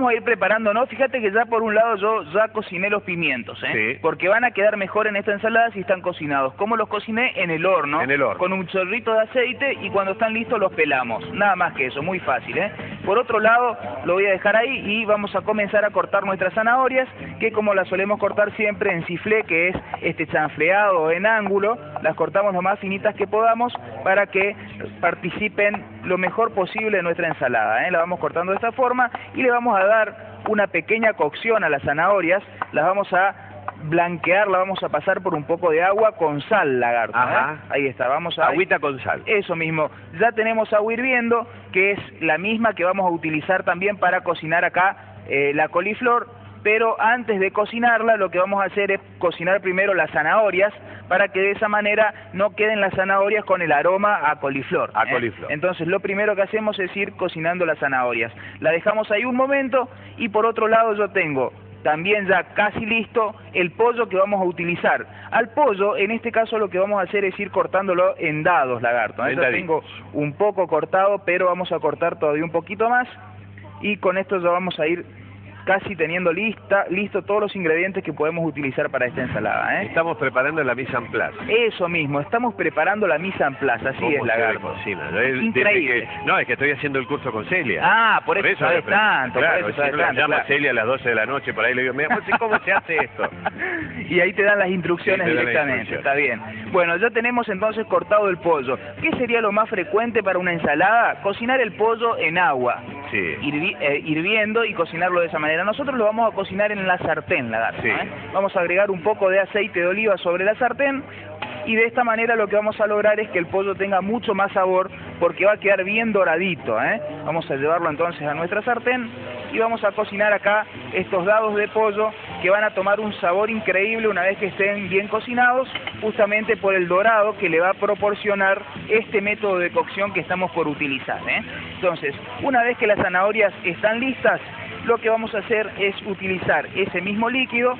vamos a ir preparándonos. Fíjate que ya por un lado yo ya cociné los pimientos, ¿eh? Sí. Porque van a quedar mejor en esta ensalada si están cocinados. ¿Cómo los cociné? En el horno. En el horno. Con un chorrito de aceite y cuando están listos los pelamos. Nada más que eso, muy fácil, ¿eh? Por otro lado, lo voy a dejar ahí y vamos a comenzar a cortar nuestras zanahorias, que como las solemos cortar siempre en ciflé, que es este chanfleado en ángulo, las cortamos lo más finitas que podamos para que participen lo mejor posible nuestra ensalada. ¿eh? La vamos cortando de esta forma y le vamos a dar una pequeña cocción a las zanahorias, las vamos a blanquear, la vamos a pasar por un poco de agua con sal, lagarto. ¿eh? Ajá. Ahí está, vamos a... Agüita con sal. Eso mismo, ya tenemos agua hirviendo, que es la misma que vamos a utilizar también para cocinar acá eh, la coliflor, pero antes de cocinarla lo que vamos a hacer es cocinar primero las zanahorias para que de esa manera no queden las zanahorias con el aroma a coliflor. A ¿eh? coliflor. Entonces lo primero que hacemos es ir cocinando las zanahorias. La dejamos ahí un momento y por otro lado yo tengo también ya casi listo el pollo que vamos a utilizar. Al pollo, en este caso lo que vamos a hacer es ir cortándolo en dados, lagarto. ¿eh? Yo tengo un poco cortado, pero vamos a cortar todavía un poquito más y con esto ya vamos a ir casi teniendo lista, listo todos los ingredientes que podemos utilizar para esta ensalada. ¿eh? Estamos preparando la mise en place. Eso mismo, estamos preparando la mise en place, así ¿Cómo es, lagarto. cocina? Increíble. que- no, es que estoy haciendo el curso con Celia. Ah, por eso sabes tanto, por claro, eso sabes la tanto, llama claro. Celia a las 12 de la noche, por ahí le digo, mira, pues, ¿cómo se hace esto? y ahí te dan las instrucciones Sí, dan directamente, está bien. Bueno, ya tenemos entonces cortado el pollo. ¿Qué sería lo más frecuente para una ensalada? Cocinar el pollo en agua, Sí. hirvi- eh, hirviendo y cocinarlo de esa manera. Nosotros lo vamos a cocinar en la sartén, lagarto. Sí. ¿eh? Vamos a agregar un poco de aceite de oliva sobre la sartén y de esta manera lo que vamos a lograr es que el pollo tenga mucho más sabor porque va a quedar bien doradito. ¿eh? Vamos a llevarlo entonces a nuestra sartén y vamos a cocinar acá estos dados de pollo que van a tomar un sabor increíble una vez que estén bien cocinados, justamente por el dorado que le va a proporcionar este método de cocción que estamos por utilizar. ¿eh? Entonces, una vez que las zanahorias están listas, lo que vamos a hacer es utilizar ese mismo líquido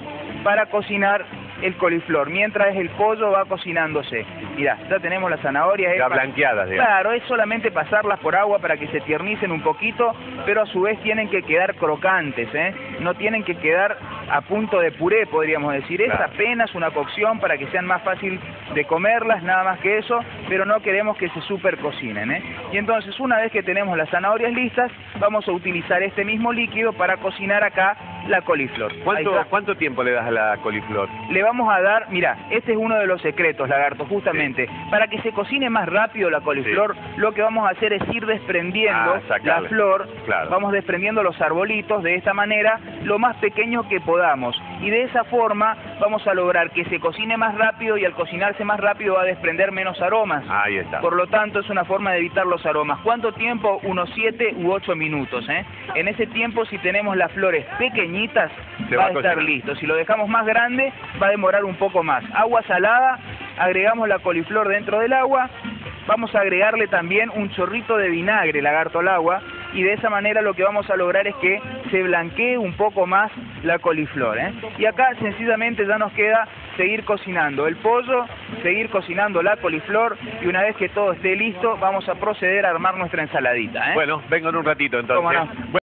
para cocinar el coliflor, mientras el pollo va cocinándose. Mirá, ya tenemos las zanahorias. Ya pa- blanqueadas, digamos. Claro, es solamente pasarlas por agua para que se tiernicen un poquito, pero a su vez tienen que quedar crocantes, ¿eh? No tienen que quedar a punto de puré, podríamos decir. Es Claro. apenas una cocción para que sean más fácil de comerlas, nada más que eso, pero no queremos que se super cocinen, ¿eh? Y entonces, una vez que tenemos las zanahorias listas, vamos a utilizar este mismo líquido para cocinar acá la coliflor. ¿Cuánto. ¿Cuánto tiempo le das a la coliflor? Le vamos a dar, mira, este es uno de los secretos, lagarto, justamente. Para que se cocine más rápido la coliflor, lo que vamos a hacer es ir desprendiendo Ah, la flor, Claro. vamos desprendiendo los arbolitos de esta manera, lo más pequeño que podamos. Y de esa forma vamos a lograr que se cocine más rápido y al cocinarse más rápido va a desprender menos aromas. Ahí está. Por lo tanto, es una forma de evitar los aromas. ¿Cuánto tiempo? Unos 7 u 8 minutos. ¿eh? En ese tiempo, si tenemos las flores pequeñitas, Se va va a estar cocinar. listo. Si lo dejamos más grande, va a demorar un poco más. Agua salada, agregamos la coliflor dentro del agua. Vamos a agregarle también un chorrito de vinagre, lagarto al agua, y de esa manera lo que vamos a lograr es que se blanquee un poco más la coliflor. ¿eh? Y acá sencillamente ya nos queda seguir cocinando el pollo, seguir cocinando la coliflor, y una vez que todo esté listo, vamos a proceder a armar nuestra ensaladita. ¿eh? Bueno, vengo en un ratito entonces. ¿Cómo no? Bueno,